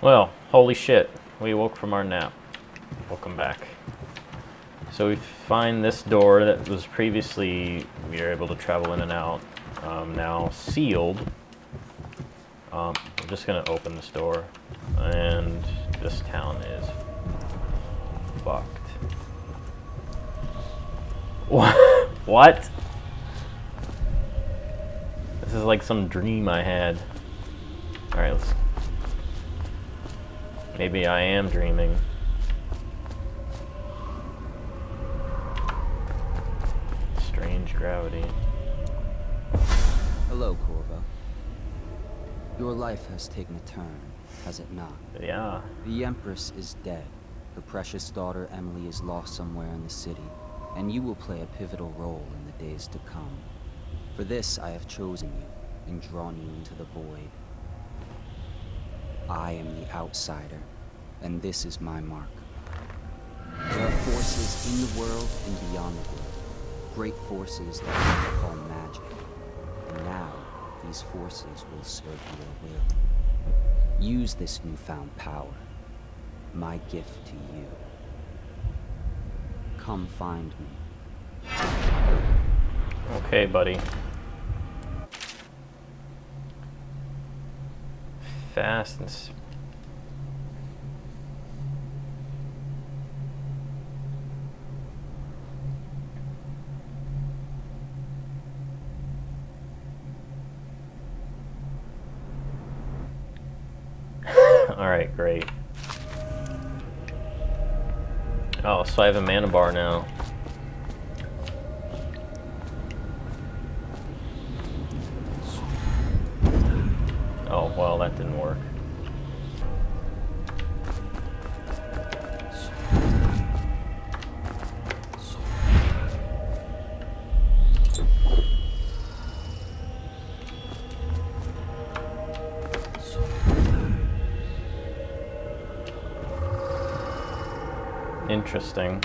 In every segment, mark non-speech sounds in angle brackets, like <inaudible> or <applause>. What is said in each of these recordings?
Well, holy shit. We woke from our nap. Welcome back. So we find this door that was previously, we were able to travel in and out, um, now sealed. Um, I'm just gonna open this door, and this town is fucked. What? <laughs> What? This is like some dream I had. Alright, let's... Maybe I am dreaming. Strange gravity. Hello, Corvo. Your life has taken a turn, has it not? Yeah. The Empress is dead. Her precious daughter Emily is lost somewhere in the city, and you will play a pivotal role in the days to come. For this, I have chosen you and drawn you into the void. I am the outsider, and this is my mark. There are forces in the world and beyond the world. Great forces that we call magic. And now, these forces will serve your will. Use this newfound power. My gift to you. Come find me. Okay, buddy. Fast and <laughs> Alright, great. Oh, so I have a mana bar now. Interesting.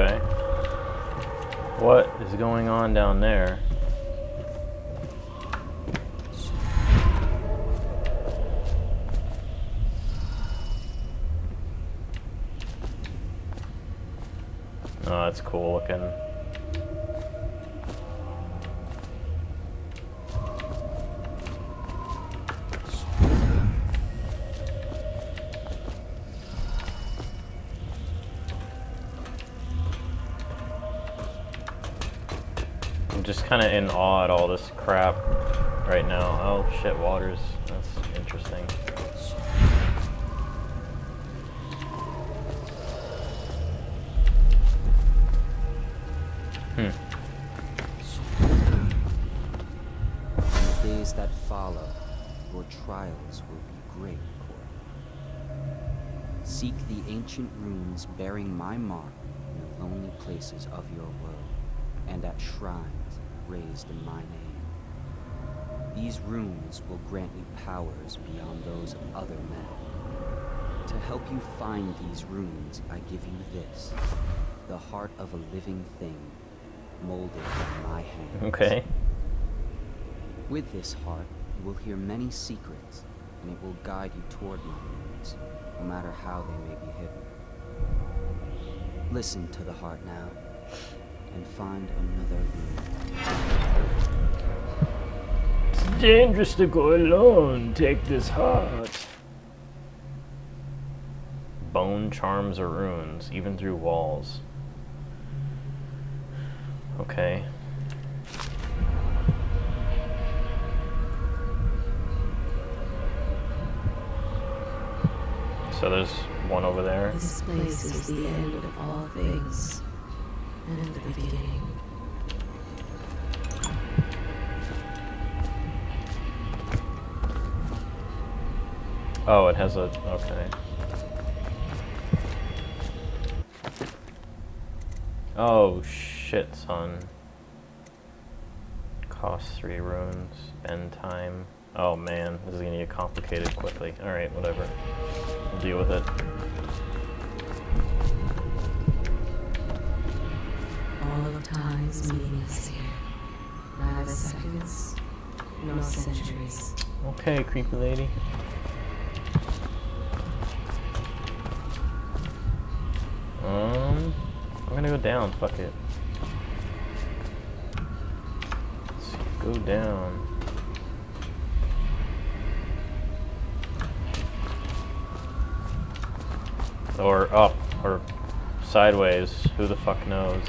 Okay. What is going on down there? Oh, that's cool looking. Kind of in awe at all this crap right now. Oh shit, waters. That's interesting. Hmm. In the days that follow, your trials will be great, Corvo. Seek the ancient runes bearing my mark in the lonely places of your world, and at shrines raised in my name. These runes will grant you powers beyond those of other men. To help you find these runes, I give you this, the heart of a living thing, molded by my hands. Okay. With this heart, you will hear many secrets, and it will guide you toward my runes, no matter how they may be hidden. Listen to the heart now, and find another rune. It's dangerous to go alone. Take this heart. Bone charms or runes, even through walls. Okay. So there's one over there. This place is the end of all things, and in the beginning. Oh, it has a... okay. Oh, shit, son. Cost three runes, end time. Oh man, this is gonna get complicated quickly. Alright, whatever. We'll deal with it. Of time's meaningless here. Neither seconds nor centuries. Okay, creepy lady. Um, I'm gonna go down, fuck it. Let's go down. Or up, or sideways, who the fuck knows.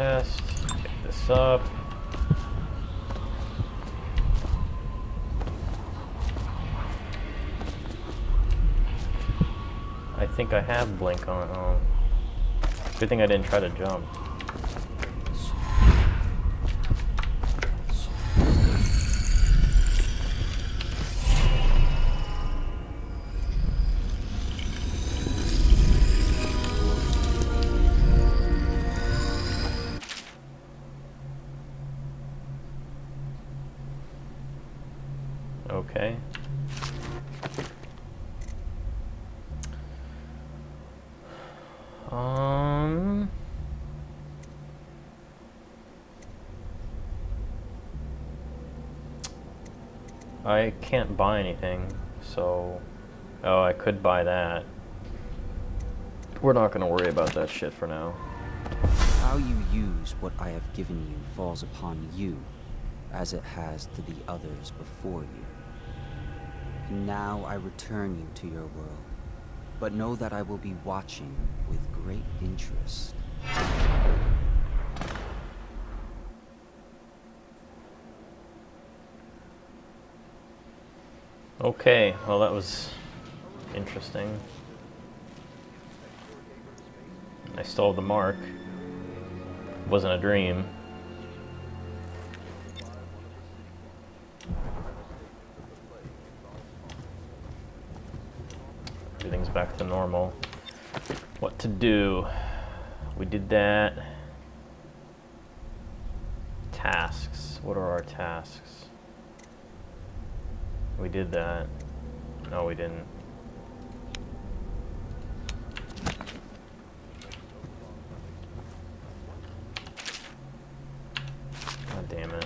Chest, pick this up. I think I have blink on. Oh. Good thing I didn't try to jump. I can't buy anything, so. Oh, I could buy that. We're not gonna worry about that shit for now. How you use what I have given you falls upon you, as it has to the others before you. And now I return you to your world, but know that I will be watching with great interest. Okay, well that was interesting. I stole the mark. Wasn't a dream. Everything's back to normal. What to do? We did that. Tasks. What are our tasks? We did that. No, we didn't. God damn it.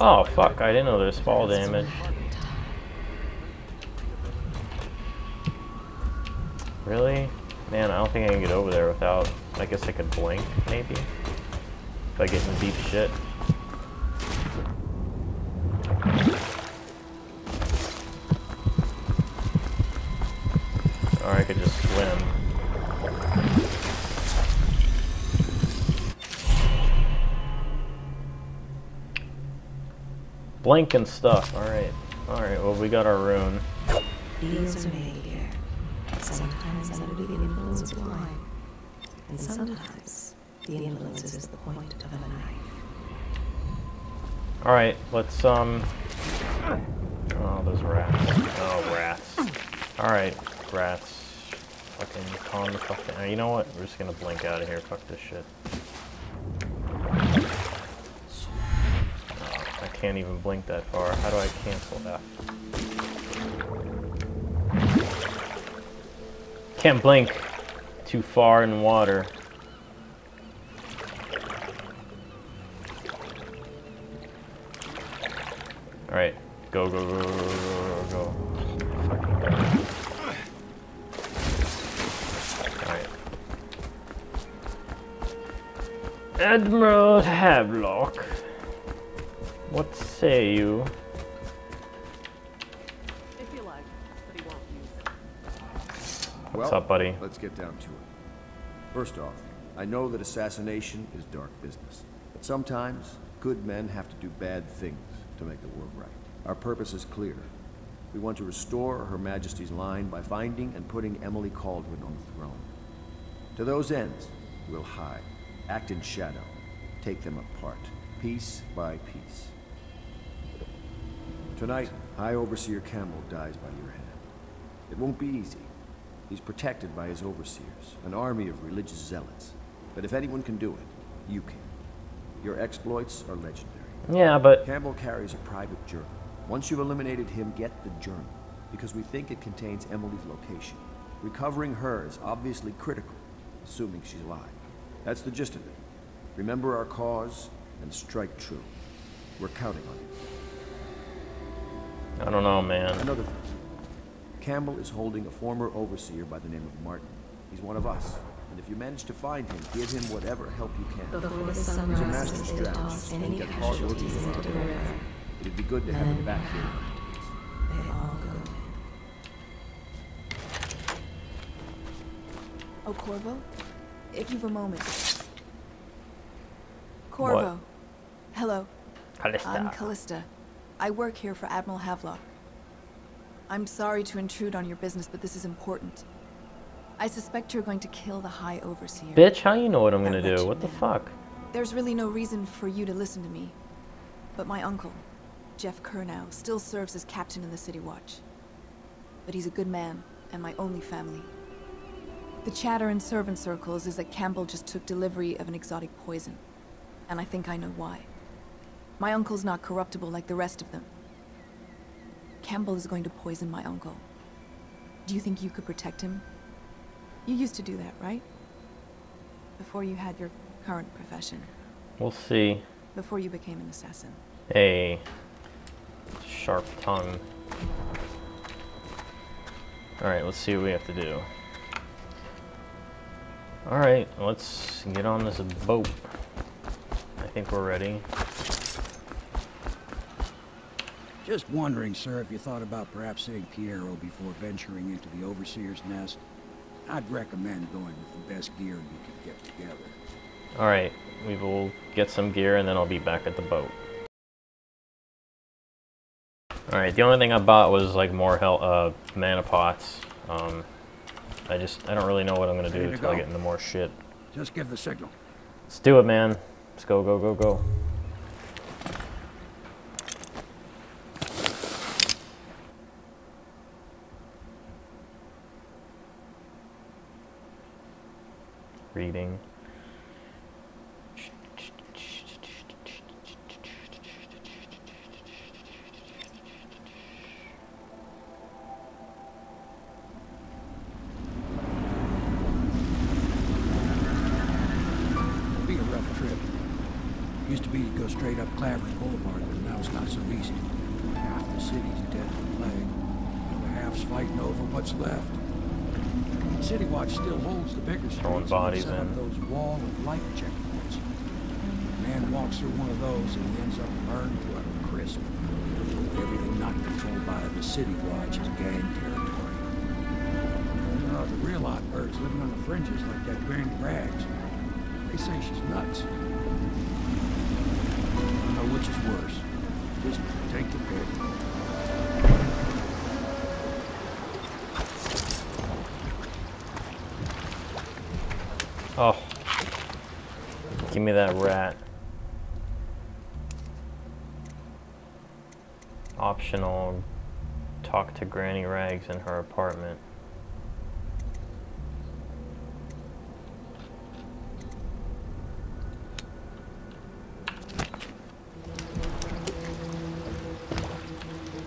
Oh, fuck. I didn't know there's fall damage. Really? Man, I don't think I can get over there without... I guess I could blink, maybe? If I get in deep shit. Blink and stuff. Alright. Alright, well, we got our rune. Deals are made here, sometimes under the influence of wine, and sometimes the influence is the point of a knife. Alright, let's, um... Oh, those rats. Oh, rats. Alright, rats. Fucking calm the fuck down. You know what? We're just gonna blink out of here. Fuck this shit. Can't even blink that far. How do I cancel that? Can't blink too far in water. Alright, go, go, go, go, go, go, go. Alright. Admiral Havelock. What say you? If you like, but he won't use it. What's well, up, buddy? Let's get down to it. First off, I know that assassination is dark business. But sometimes, good men have to do bad things to make the world right. Our purpose is clear. We want to restore Her Majesty's line by finding and putting Emily Kaldwin on the throne. To those ends, we'll hide, act in shadow, take them apart, piece by piece. Tonight, High Overseer Campbell dies by your hand. It won't be easy. He's protected by his overseers, an army of religious zealots. But if anyone can do it, you can. Your exploits are legendary. Yeah, but Campbell carries a private journal. Once you've eliminated him, get the journal, because we think it contains Emily's location. Recovering her is obviously critical, assuming she's alive. That's the gist of it. Remember our cause and strike true. We're counting on you. I don't know, man. Another thing. Campbell is holding a former overseer by the name of Martin. He's one of us. And if you manage to find him, give him whatever help you can. Before the sun He's a rises, master they toss and any casualties casualties into the river. It'd be good to have him back here. They all go in. Oh, Corvo? If you've a moment. Corvo. Hello. I'm Callista. I work here for Admiral Havelock. I'm sorry to intrude on your business, but this is important. I suspect you're going to kill the High Overseer. Bitch, how you know what I'm gonna do? What the fuck? There's really no reason for you to listen to me. But my uncle, Geoff Curnow, still serves as captain in the City Watch. But he's a good man, and my only family. The chatter in servant circles is that Campbell just took delivery of an exotic poison. And I think I know why. My uncle's not corruptible like the rest of them. Campbell is going to poison my uncle. Do you think you could protect him? You used to do that, right? Before you had your current profession. We'll see. Before you became an assassin. Hey. Sharp tongue. Alright, let's see what we have to do. Alright, let's get on this boat. I think we're ready. Just wondering, sir, if you thought about perhaps seeing Piero before venturing into the Overseer's nest. I'd recommend going with the best gear you could get together. Alright, we will get some gear and then I'll be back at the boat. Alright, the only thing I bought was like more hel uh, mana pots. Um, I just, I don't really know what I'm gonna do Ready to until I get into more shit. Just give the signal. Let's do it, man. Let's go, go, go, go. Reading. Be a rough trip. Used to be to go straight up Clavers Boulevard, but now it's not so easy. Half the city's dead to plague. The other half's fighting over what's left. City Watch still holds the bigger streets. Throwing bodies in. those wall of light checkpoints. A man walks through one of those and he ends up burned to a crisp. Everything not controlled by the City Watch is gang territory. Uh, the real odd birds living on the fringes like that Granny Rags. They say she's nuts. I don't know which is worse. Just take the pick. Give me that rat. Optional. Talk to Granny Rags in her apartment.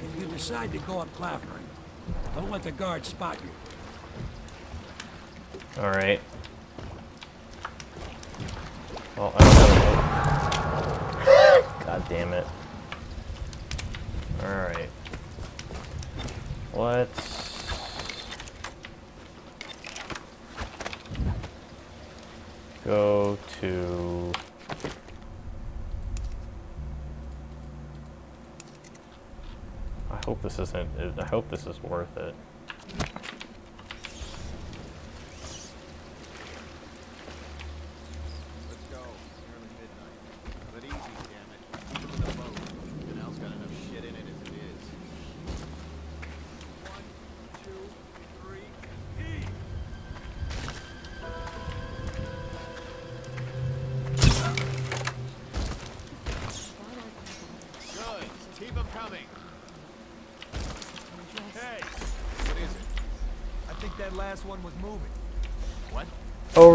If you decide to go up Clavering, don't let the guards spot you. Alright. Oh, I don't know. God damn it. Alright. Let's... Go to... I hope this isn't... I hope this is worth it.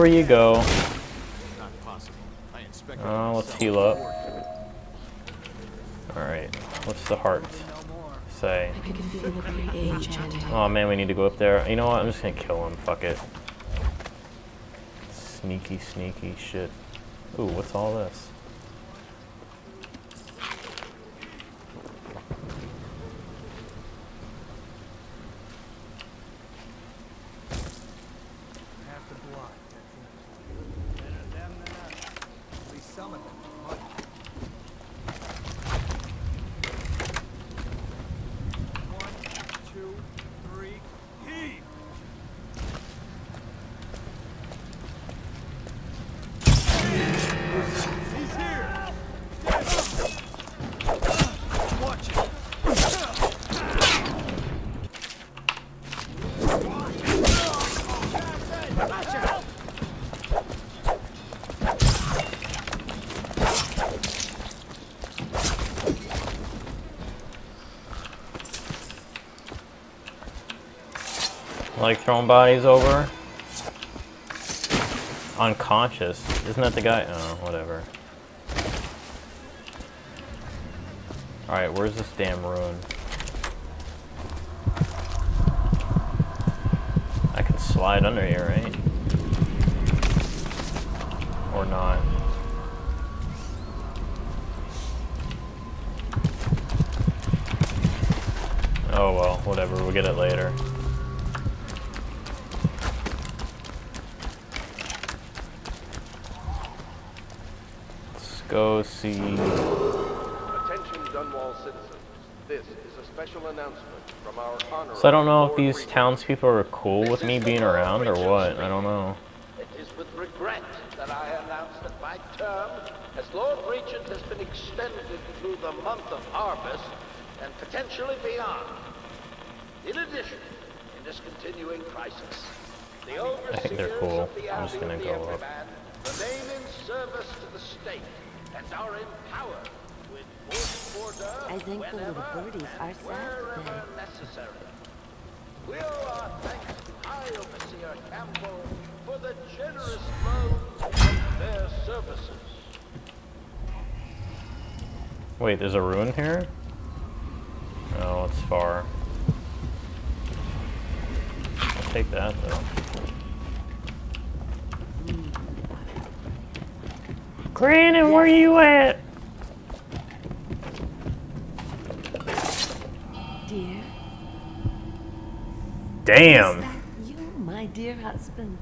Over you go. Not possible. I inspected. Oh, uh, let's heal up. Alright, what's the heart say? I can feel the great age chanting. Oh man, we need to go up there. You know what? I'm just gonna kill him. Fuck it. Sneaky, sneaky shit. Ooh, what's all this? Half the block. That's it. Better them than us. At least some of them. are money. One, two, three, heave! He's here! Watch it! Like throwing bodies over? Unconscious. Isn't that the guy? Oh, whatever. Alright, where's this damn ruin? I can slide under here, right? Or not. Oh well, whatever, we'll get it later. Let's go see. Attention Dunwall citizens. This is a special announcement from our honorable So I don't know if these townspeople are cool with me being around or what. I don't know. It is with regret that I announce that my term as Lord Regent has been extended through the month of harvest and potentially beyond. In addition, in this continuing crisis, the overseers think they're cool. the I'm just gonna go up. Everyman remain in service to the state and are empowered to enforce order I think the little whenever birdies are and sad wherever today. necessary. We owe our thanks to High Overseer Campbell for the generous loan of their services. Wait, there's a ruin here? Oh, it's far. I'll take that though. Granny, where you at? Dear, Damn. is that you, my dear husband?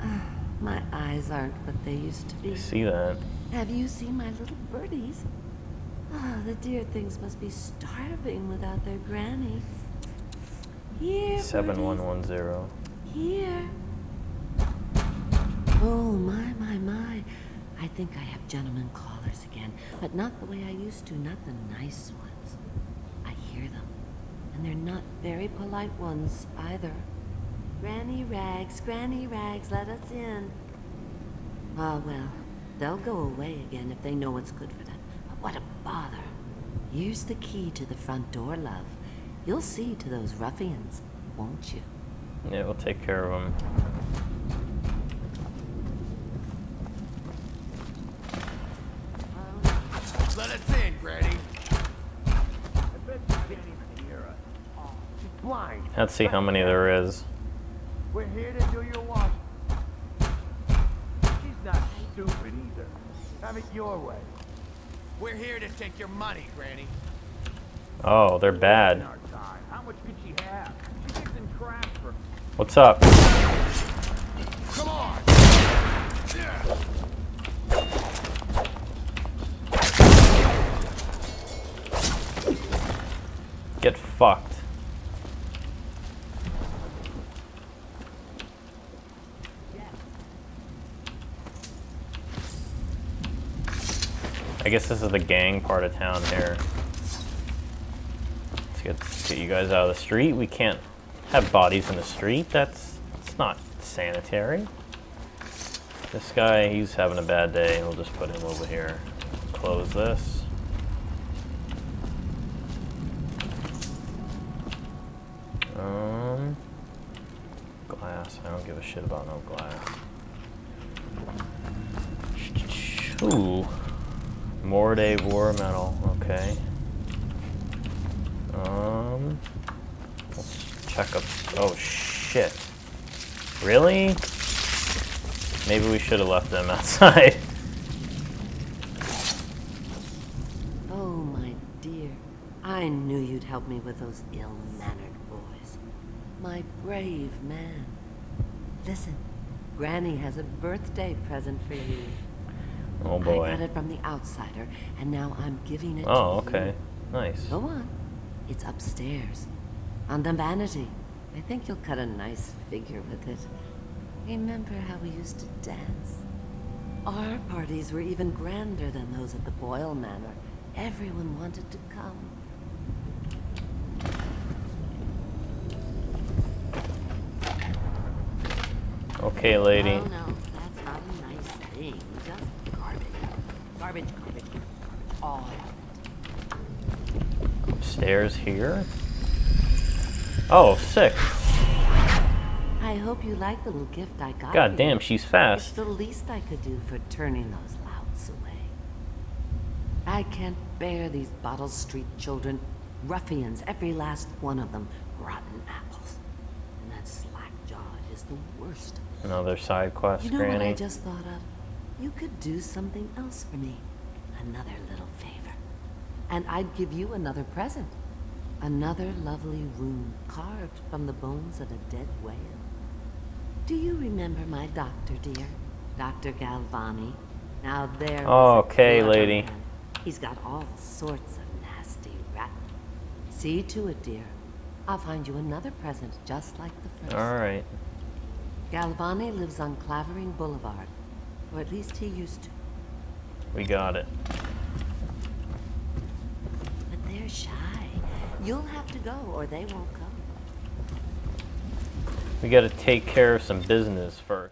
Ah, my eyes aren't what they used to be. I see that. Have you seen my little birdies? Oh, the dear things must be starving without their granny. Here, Seven one one zero. here. Oh my, my, my! I think I have gentlemen callers again, but not the way I used to. Not the nice ones. I hear them, and they're not very polite ones either. Granny Rags, Granny Rags, let us in. Ah, well, they'll go away again if they know what's good for them. But what a bother. Here's the key to the front door, love. You'll see to those ruffians, won't you? Yeah, we'll take care of them. Let's see how many there is. We're here to do your washing. She's not stupid either. Have it your way. We're here to take your money, Granny. Oh, they're bad. How much could she have? She fixing crap for What's up? Come on! Get fucked. I guess this is the gang part of town here. Let's get, get you guys out of the street. We can't have bodies in the street. That's, that's not sanitary. This guy, he's having a bad day. We'll just put him over here. Close this. Um, glass. I don't give a shit about no glass. Ooh. Morde War Metal. Okay. Um, let's check up. Oh shit. Really? Maybe we should have left them <laughs> outside. Oh, my dear. I knew you'd help me with those ill-mannered boys. My brave man. Listen, Granny has a birthday present for you. Oh boy. I got it from the outsider, and now I'm giving it Oh, to okay. you. Nice. Go on. It's upstairs. On the vanity. I think you'll cut a nice figure with it. Remember how we used to dance? Our parties were even grander than those at the Boyle Manor. Everyone wanted to come. Okay, lady. Oh, no, that's not a nice thing. Just garbage. Garbage, garbage, garbage. All Upstairs here? Oh, sick. I hope you like the little gift I got God you. damn, she's It's fast. the least I could do for turning those louts away. I can't bear these Bottle Street children. Ruffians, every last one of them. Rotten apples. And that slack jaw is the worst. Another side quest, You know Granny. what I just thought of? You could do something else for me. Another little favor. And I'd give you another present. Another lovely rune carved from the bones of a dead whale. Do you remember my doctor, dear? Dr. Galvani? Now there okay, lady. man. He's got all sorts of nasty rat. See to it, dear. I'll find you another present just like the first. Alright. Galvani lives on Clavering Boulevard. Or at least he used to. We got it. But they're shy. You'll have to go or they won't come. We gotta take care of some business first.